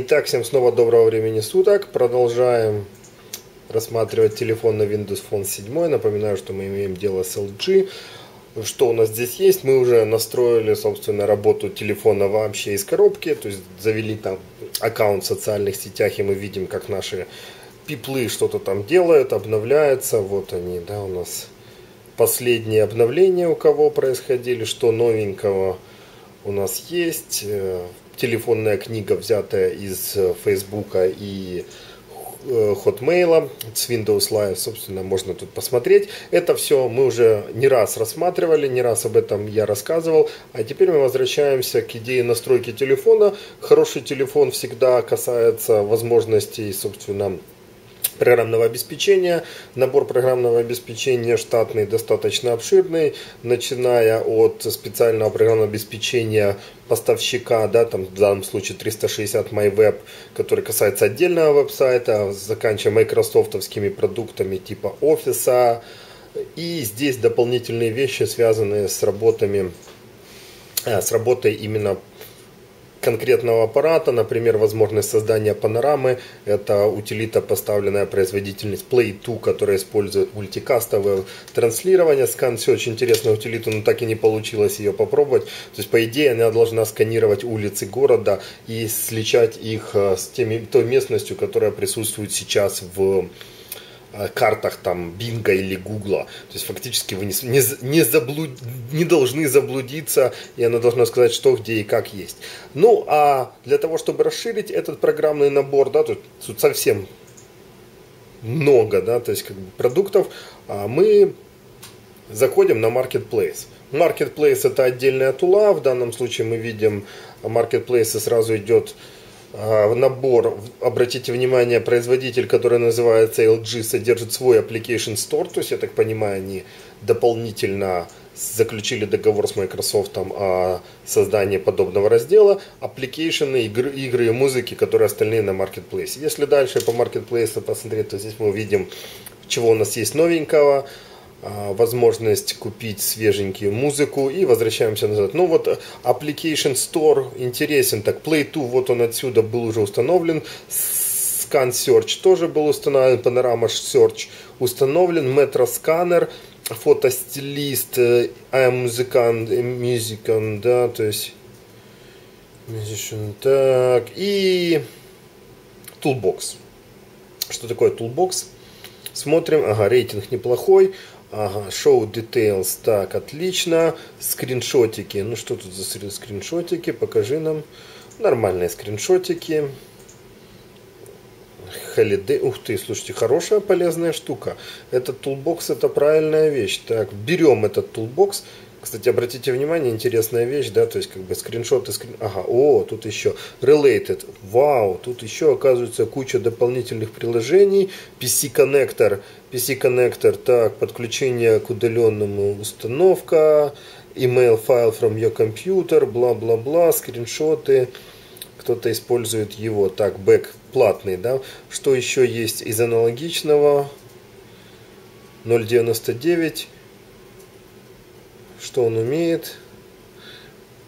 Итак, всем снова доброго времени суток. Продолжаем рассматривать телефон на Windows Phone 7. Напоминаю, что мы имеем дело с LG. Что у нас здесь есть? Мы уже настроили, собственно, работу телефона вообще из коробки. То есть завели там аккаунт в социальных сетях, и мы видим, как наши пиплы что-то там делают, обновляются. Вот они, да, у нас последние обновления у кого происходили, что новенького у нас есть. Э, телефонная книга, взятая из Фейсбука и э, Hotmail с Windows Live, собственно, можно тут посмотреть. Это все мы уже не раз рассматривали, не раз об этом я рассказывал. А теперь мы возвращаемся к идее настройки телефона. Хороший телефон всегда касается возможностей, собственно, программного обеспечения. Набор программного обеспечения штатный достаточно обширный, начиная от специального программного обеспечения поставщика, да, там в данном случае 360 MyWeb, который касается отдельного веб-сайта, заканчивая майкрософтовскими продуктами типа офиса. И здесь дополнительные вещи, связанные с работами, э, с работой именно конкретного аппарата, например, возможность создания панорамы, это утилита, поставленная производительность Play 2, которая использует мультикастовое транслирование, скан, все очень интересная утилита, но так и не получилось ее попробовать, то есть по идее она должна сканировать улицы города и сличать их э, с теми, той местностью, которая присутствует сейчас в картах там Бинга или Гугла. То есть фактически вы не, не, не, заблуд, не должны заблудиться, и она должна сказать, что, где и как есть. Ну, а для того, чтобы расширить этот программный набор, да, тут, тут совсем много, да, то есть как бы продуктов, а мы заходим на Marketplace. Marketplace это отдельная тула, в данном случае мы видим Marketplace сразу идет набор, обратите внимание, производитель, который называется LG, содержит свой application store, то есть, я так понимаю, они дополнительно заключили договор с Microsoft о создании подобного раздела, application, игры, игры и музыки, которые остальные на Marketplace. Если дальше по Marketplace посмотреть, то здесь мы увидим, чего у нас есть новенького. А, возможность купить свеженькую музыку и возвращаемся назад. Ну вот Application Store интересен, так Play 2 вот он отсюда был уже установлен, Scan Search тоже был установлен, Panorama Search установлен, Metro Scanner, фотостилист, iMusicant, э, Musicant, да, то есть Musician, так, и Toolbox. Что такое Toolbox? Смотрим, ага, рейтинг неплохой, Ага, show details, так, отлично. Скриншотики, ну что тут за скриншотики, покажи нам. Нормальные скриншотики. Holiday, ух ты, слушайте, хорошая полезная штука. Этот toolbox это правильная вещь. Так, берем этот toolbox кстати, обратите внимание, интересная вещь, да, то есть как бы скриншоты, скрин... ага, о, тут еще related, вау, тут еще оказывается куча дополнительных приложений, PC коннектор, PC коннектор, так, подключение к удаленному установка, email файл from your computer, бла-бла-бла, скриншоты, кто-то использует его, так, бэк платный, да, что еще есть из аналогичного, 0.99, что он умеет?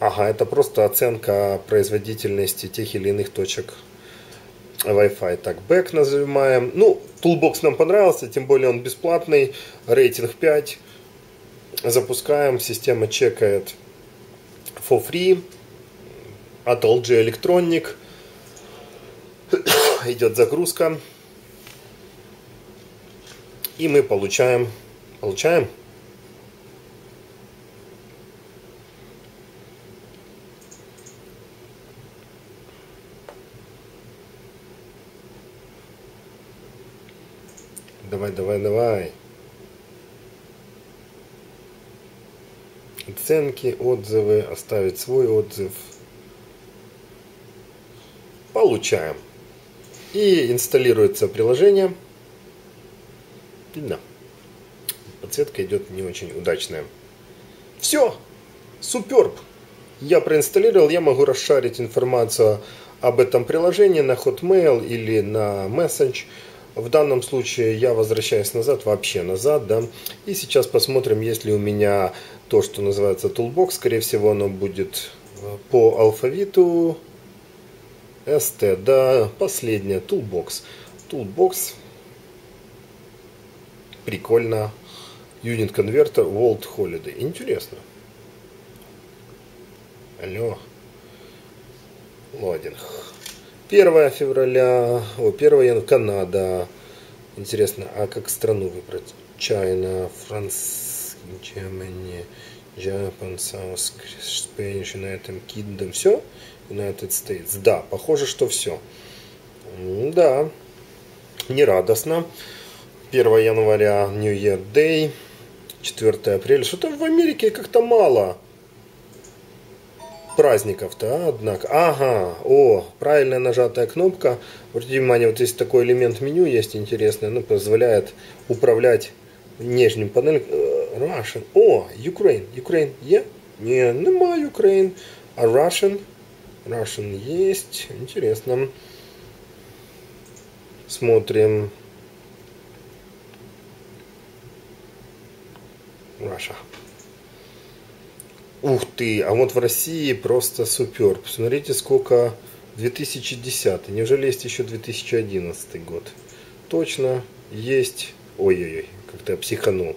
Ага, это просто оценка производительности тех или иных точек Wi-Fi. Так, бэк называем. Ну, Toolbox нам понравился, тем более он бесплатный. Рейтинг 5. Запускаем, система чекает for free от LG Electronic. Идет загрузка. И мы получаем, получаем Давай, давай, давай. Оценки, отзывы, оставить свой отзыв. Получаем. И инсталируется приложение. Видно. Подсветка идет не очень удачная. Все. Суперб. Я проинсталлировал, я могу расшарить информацию об этом приложении на Hotmail или на Message. В данном случае я возвращаюсь назад, вообще назад, да. И сейчас посмотрим, есть ли у меня то, что называется Toolbox. Скорее всего, оно будет э, по алфавиту. ST, да, последняя, Toolbox. Toolbox. Прикольно. Unit конвертер World Holiday. Интересно. Алло. Лодинг. 1 февраля, о, 1 января, Канада. Интересно, а как страну выбрать? China, France, Germany, Japan, South, Spanish, United Kingdom. Все? United States. Да, похоже, что все. Да, нерадостно. 1 января New Year Day. 4 апреля. Что-то в Америке как-то мало праздников-то, а, однако. Ага, о, правильная нажатая кнопка. Обратите внимание, вот здесь такой элемент меню есть интересный, ну, позволяет управлять нижним панелем. Э, Russian. О, Ukraine. Ukraine є? Не, нема Ukraine. А Russian? Russian есть. Интересно. Смотрим. Russia. Ух ты, а вот в России просто супер. Посмотрите, сколько 2010. Неужели есть еще 2011 год? Точно есть. Ой-ой-ой, как-то я психанул.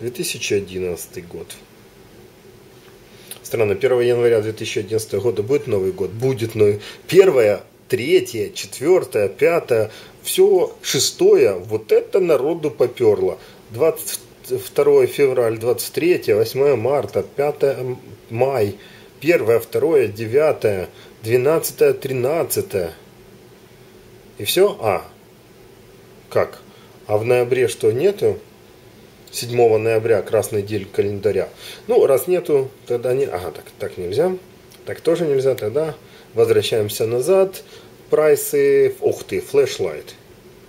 2011 год. Странно, 1 января 2011 года будет Новый год? Будет, но первое, третье, четвертое, пятое, все шестое, вот это народу поперло. 20 2 февраль, 23, 8 марта, 5 май, 1, 2, 9, 12, 13. И все? А. Как? А в ноябре что, нету? 7 ноября, красный день календаря. Ну, раз нету, тогда не... Ага, так, так нельзя. Так тоже нельзя, тогда возвращаемся назад. Прайсы... Ух ты, флешлайт.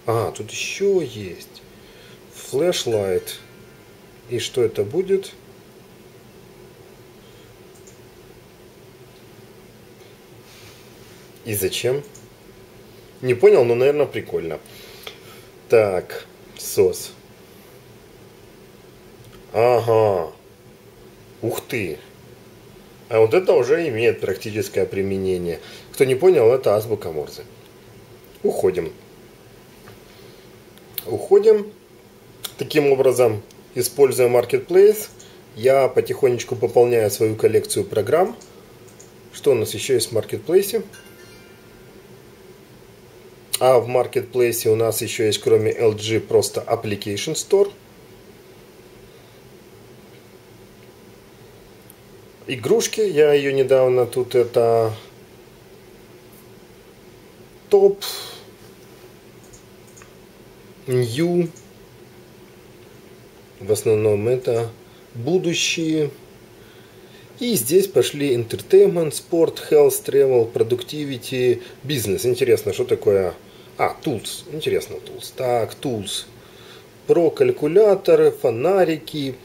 А, тут еще есть. Флешлайт. И что это будет? И зачем? Не понял, но, наверное, прикольно. Так, сос. Ага. Ух ты. А вот это уже имеет практическое применение. Кто не понял, это азбука Морзе. Уходим. Уходим. Таким образом, используя Marketplace, я потихонечку пополняю свою коллекцию программ. Что у нас еще есть в Marketplace? А в Marketplace у нас еще есть, кроме LG, просто Application Store. Игрушки, я ее недавно тут это топ, New, в основном это будущие. И здесь пошли entertainment, спорт, health, travel, productivity, бизнес. Интересно, что такое? А, tools. Интересно, tools. Так, tools. Про калькуляторы, фонарики.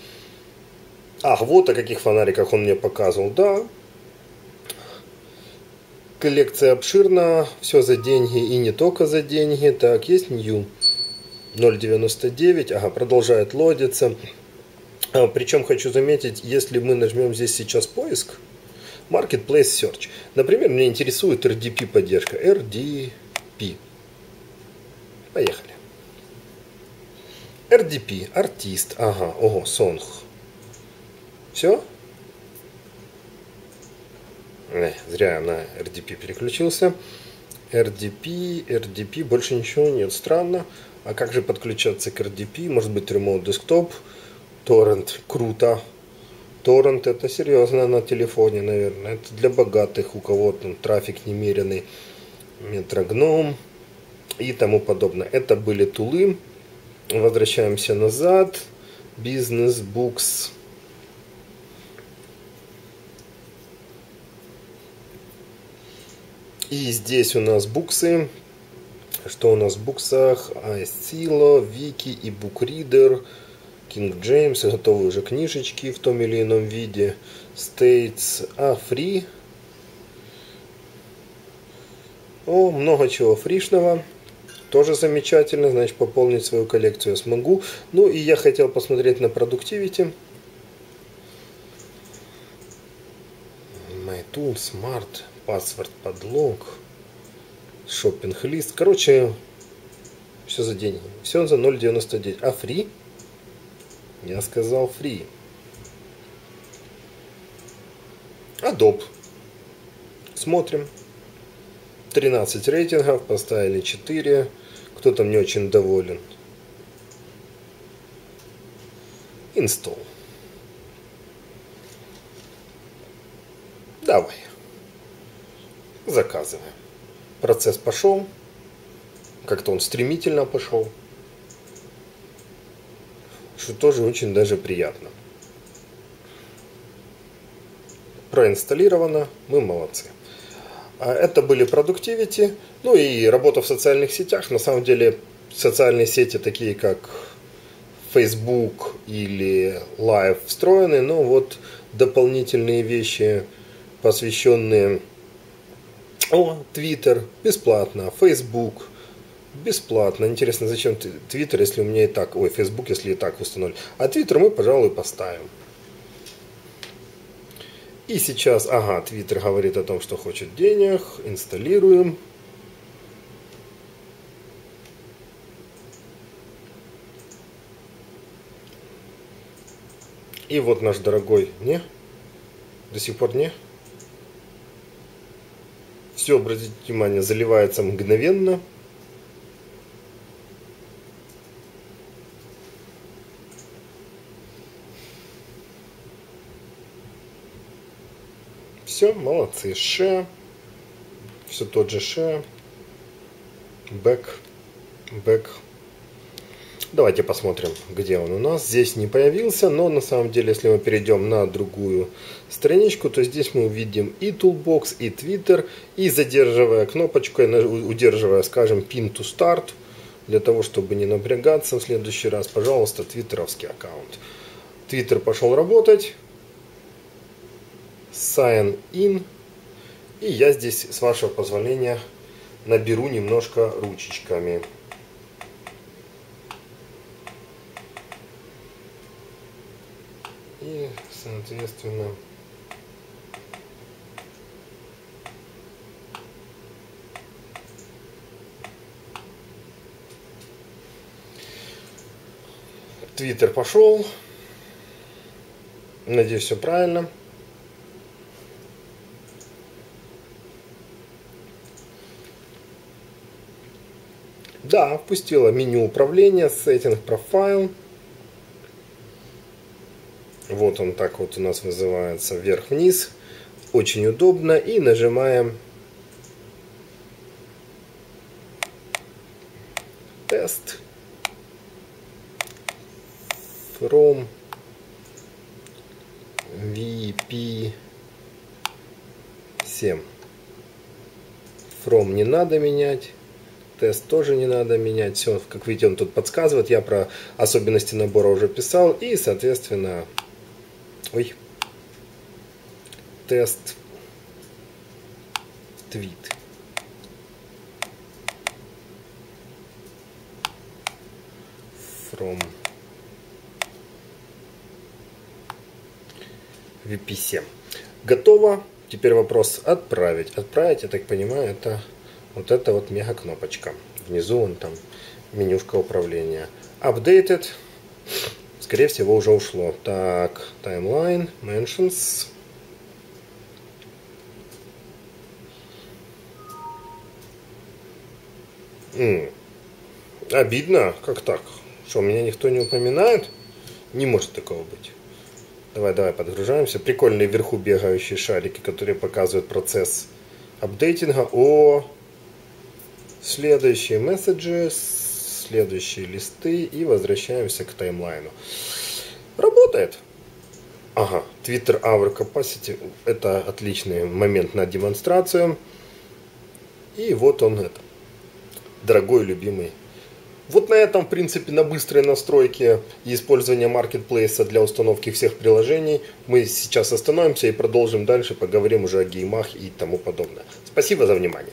Ах, вот о каких фонариках он мне показывал. Да, коллекция обширна, все за деньги и не только за деньги. Так, есть New. 0.99, ага, продолжает лодиться. А, причем хочу заметить, если мы нажмем здесь сейчас поиск, Marketplace Search. Например, меня интересует RDP поддержка. RDP. Поехали. RDP, артист, ага, ого, сонг. Все? Э, зря на RDP переключился. RDP, RDP, больше ничего нет. Странно. А как же подключаться к RDP? Может быть, Remote Desktop, Torrent, круто. Торрент это серьезно на телефоне, наверное. Это для богатых, у кого там трафик немеренный. Метрогном и тому подобное. Это были тулы. Возвращаемся назад. Business Books. И здесь у нас буксы. Что у нас в буксах? Айсило, Вики и Букридер, King Джеймс, готовые уже книжечки в том или ином виде. States, а фри. О, много чего фришного. Тоже замечательно, значит пополнить свою коллекцию я смогу. Ну и я хотел посмотреть на Productivity. My Tool Smart, Password Padlock. шоппинг-лист. Короче, все за деньги. Все за 0,99. А фри? Я сказал фри. Adobe. Смотрим. 13 рейтингов, поставили 4. Кто-то не очень доволен. Install. Давай. Заказываем. Процесс пошел. Как-то он стремительно пошел. Что тоже очень даже приятно. Проинсталлировано. Мы молодцы. А это были Productivity. Ну и работа в социальных сетях. На самом деле социальные сети такие как Facebook или Live встроены, но вот дополнительные вещи, посвященные о, Twitter бесплатно, Facebook бесплатно. Интересно, зачем Twitter, если у меня и так, ой, Facebook, если и так установлен. А Twitter мы, пожалуй, поставим. И сейчас, ага, Twitter говорит о том, что хочет денег, инсталируем. И вот наш дорогой, не? До сих пор не? Все, обратите внимание, заливается мгновенно. Все, молодцы. Ше. Все тот же ше. Бэк. Бэк. Давайте посмотрим, где он у нас. Здесь не появился, но на самом деле, если мы перейдем на другую страничку, то здесь мы увидим и Toolbox, и Twitter, и задерживая кнопочкой, удерживая, скажем, Pin to Start, для того, чтобы не напрягаться в следующий раз, пожалуйста, твиттеровский аккаунт. Твиттер пошел работать. Sign in. И я здесь, с вашего позволения, наберу немножко ручечками. И, соответственно, Твиттер пошел. Надеюсь, все правильно. Да, впустила меню управления, Setting Profile. Вот он так вот у нас вызывается вверх-вниз. Очень удобно. И нажимаем. Тест. From VP 7 from не надо менять. Тест тоже не надо менять. Все как видите он тут подсказывает. Я про особенности набора уже писал. И соответственно Ой. Тест. Твит. From VP7. Готово. Теперь вопрос отправить. Отправить, я так понимаю, это вот эта вот мега кнопочка. Внизу вон там менюшка управления. Updated. Скорее всего, уже ушло. Так, timeline, mentions. М Обидно, как так? Что, меня никто не упоминает? Не может такого быть. Давай, давай, подгружаемся. Прикольные вверху бегающие шарики, которые показывают процесс апдейтинга. О, следующие месседжи следующие листы и возвращаемся к таймлайну. Работает. Ага, Twitter Hour Capacity – это отличный момент на демонстрацию. И вот он это. Дорогой, любимый. Вот на этом, в принципе, на быстрой настройке и использование маркетплейса для установки всех приложений мы сейчас остановимся и продолжим дальше, поговорим уже о геймах и тому подобное. Спасибо за внимание.